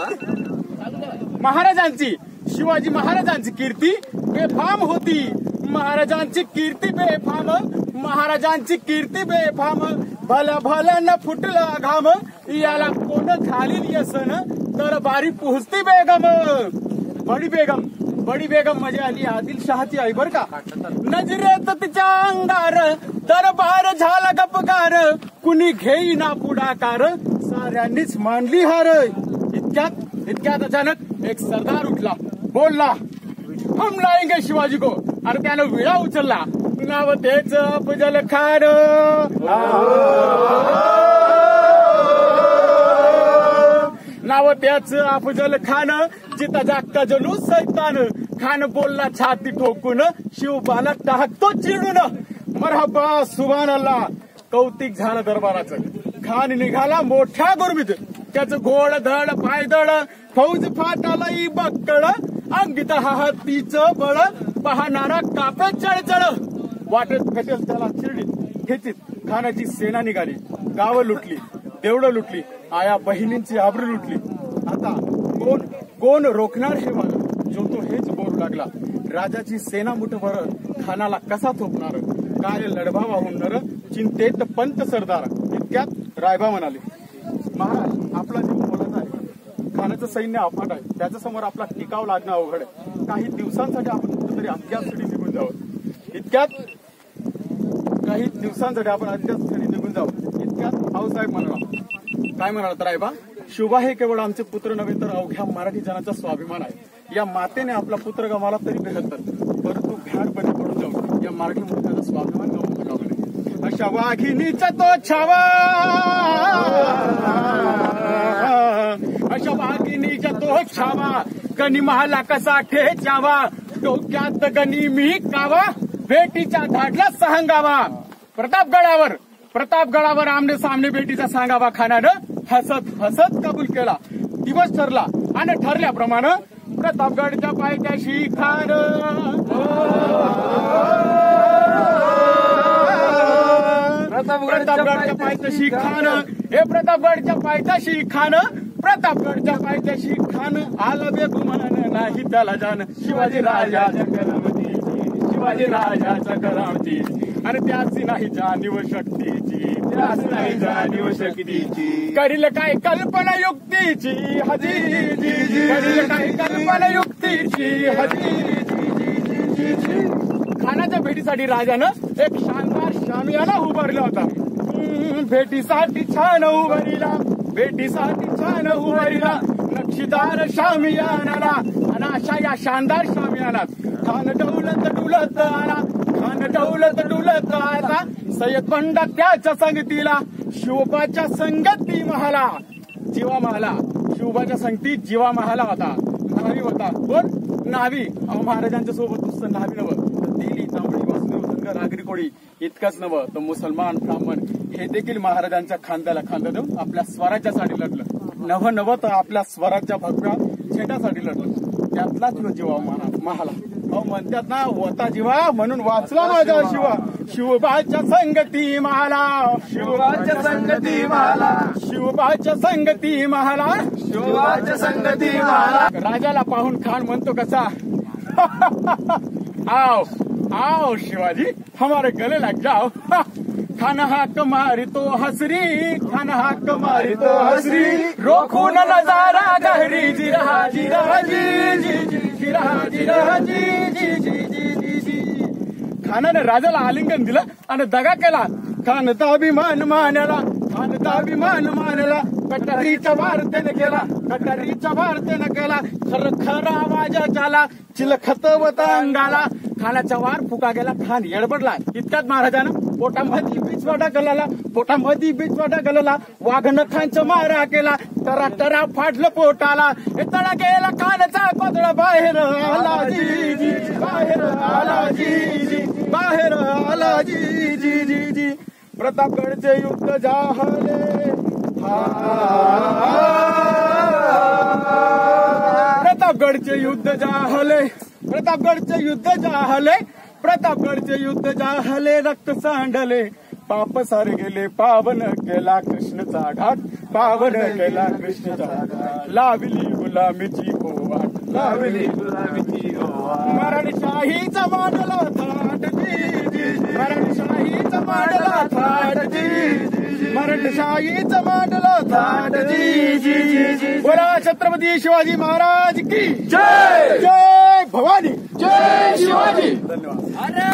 होता महाराजांची शिवाजी महाराजांची कीर्ती बेफाम होती. महाराजांची कीर्ती बेफाम महाराजांची कीर्ती बेफाम. भल्या न फुटला घाम याला कोण खाली यसन तर बारी पोहोचती बेगम. बडी बेगम बडी बेगम म्हणजे आली आदिलशहाची आई बर का? नजरेत तिच्या अंगार दरबार झाला गपकार कुणी घेईना पुढाकार साऱ्यांनीच मानली हार. इतक्यात इतक्यात अचानक एक सरदार उठला. बोलला हम लाएंगे शिवाजी को. आणि त्यानं विळा उचलला. नाव तेच पुजल खान. नाव त्याच अफजल खान जिता जागता जणू सैतान. खान बोलला छाती ठोकून शिवबाला टाकतो चिडून. मरहबा सुभान अल्ला कौतिक झालं दरबाराचं. खान निघाला मोठ्या गुरबीत त्याचं घोड धड पायदळ फौज फाटाला बक्कळ अंगित हत्तीचं बळ पाहणारा कापत चळचळ. वाटत भेटेल त्याला चिरडीत खेचीत खानाची सेना निघाली गावं लुटली देवडं लुटली आया बहिणींची आबरू लुटली. आता कोण कोण रोखणार हे वार जो तो हेच बोलू लागला. राजाची सेना मुठभर खानाला कसा थोपणार? काय लढभावा वाहून चिंतेत पंत सरदार. इतक्यात रायबा म्हणाले. महाराज आपला जीव मोलाचा आहे. खानाचं सैन्य अफाट आहे. त्याच्यासमोर आपला टिकाव लागणं अवघड आहे. काही दिवसांसाठी आपण कुठेतरी अज्ञातसाठी निघून जावं. इतक्यात काही दिवसांसाठी आपण अज्ञातसाठी निघून जावं. इतक्यात भाऊसाहेब म्हणाला काय म्हणाला तर रायबा शुभा हे केवळ आमचे पुत्र नव्हे तर अवघ्या मराठी जनाचा स्वाभिमान आहे. या मातेने आपला पुत्र गमाला तरी बेहत्तर. परंतु भ्याडपणे पडून जाऊ. या मराठी मुलाचा स्वाभिमान गमावून टाकावं अशा वाघिनीचा तो छावा! अशा वाघिनीचा तो छावा गणी महाला कसा ठेचावा डोक्यात गणी मी कावा? भेटीच्या धाडला सहंगावा. प्रतापगडावर प्रतापगडावर आमने सामने भेटीचा सांगावा खानानं हसत हसत कबूल केला. दिवस ठरला आणि ठरल्याप्रमाणे प्रतापगडच्या पायथ्याशी खान प्रतापगडच्या पायथ्याशी खान हे प्रतापगडच्या पायथ्याशी खान प्रतापगडच्या पायथ्याशी खान आलं बेगुमान नाही त्याला जाण शिवाजी राजाच्या करामती शिवाजी राजाच्या करामती आणि त्याची नाही जाणीव शक्तीची. त्याची नाही जाणीव शक्तीची. करील काय कल्पना युक्तीची हजी करील काय कल्पना युक्तीची हजी जी खानाच्या भेटीसाठी राजानं एक शानदार शामियाना उभारला होता. भेटीसाठी छान उभारीला. भेटीसाठी छान उभारीला नक्षीदार शामियानाला आणि अशा या शानदार शामियानात. खान डौलत डुलत आला खान डौलत डुलत आला. सय्यद पंडा त्याच्या संगतीला शिवबाच्या संगती महाला. जीवा महाला शिवबाच्या संगतीत जीवा महाला होता. नावी होता. पण नावी अहो महाराजांच्या सोबत नुसतं नावी नवं तेली तांबडी वासुदेव संघ आगरी कोळी इतकंच नवं तर मुसलमान ब्राह्मण हे देखील महाराजांच्या खांद्याला खांदा देऊन आपल्या स्वराज्यासाठी लढलं. नवं नवं तर आपल्या स्वराज्या भगव्या झेंडासाठी लढलं. त्यातलाच ह्यो जीवा महाला. अहो म्हणतात ना होता जीवा म्हणून वाचला माझा शिवा. शिवबाच्या संगती महाला. शिवाच्या संगती मला शिवबाच्या संगती महाला. शिवाच्या संगती मला राजाला पाहून खान म्हणतो कसा? आओ आओ शिवाजी हमारे गले लग जाओ। खान हाक मारी तो हसरी खान हाक मारी तो हसरी। रोखून नजारा गहरी जी रहा जी रहा जी जी जी जी रहा जी रहा जी जी जी जी जी जी। खानाने राजाला आलिंगन दिलं आणि दगा केला. खान अभिमान मानला खान अभिमान मानला. कटारीचा वार त्याने केला कटारीचा वार त्याने केला. खर खरा आवाज झाला चिलखतवत अंगाला खानाचा वार फुका गेला खान येडबडला. इतकाच महाराजानं पोटामध्ये बीचवाटा गलला पोटामध्ये बीचवाटा गलला वाघन खानचा मारा केला. तरा टरा फाटलं पोटाला. तळा गेला खानचा पदळा बाहेर आला जी जी बाहेर आला जी जी बाहेर आला जी जी जी जी प्रतापगडचे युद्ध जाहले प्रतापगडचे युद्ध जाहले प्रतापगडचे युद्ध जाहले प्रतापगडचे युद्ध जाहले रक्त सांडले पाप सारे गेले पावन केला कृष्णचा घाट पावन केला कृष्णचा लावली गुलामीची ओवाट लावली ओवाट. मरणशाहीचा मांडला थाट जी. मरणशाहीचा मांडला थाट जी. मरणशाहीचा मांडला थाट जी जी. बोला छत्रपती शिवाजी महाराज की जय जय भवानी. जय शिवाजी. धन्यवाद.